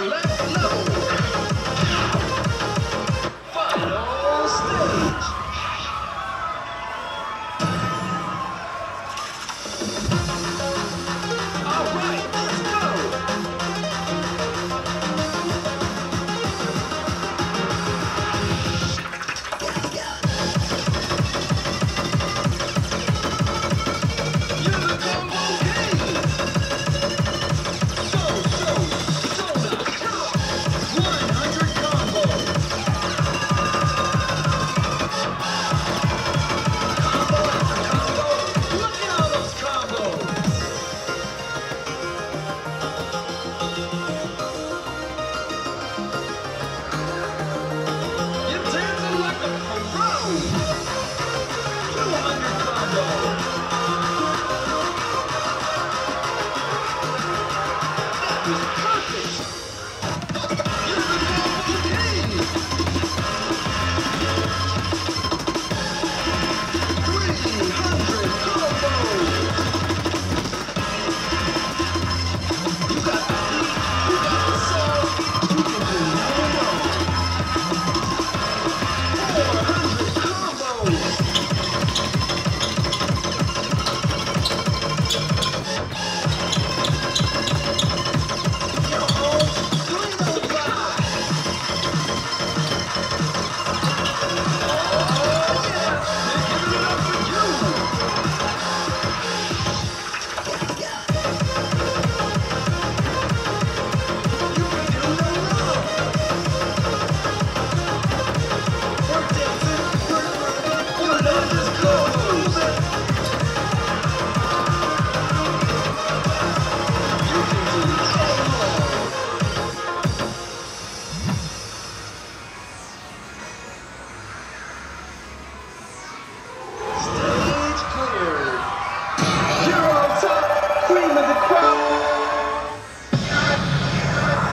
let's go. Final stage.